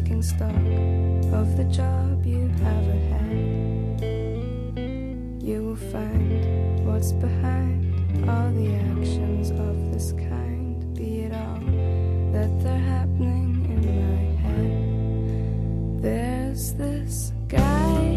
Stock of the job you have ahead. You will find what's behind all the actions of this kind, be it all that they're happening in my head. There's this guy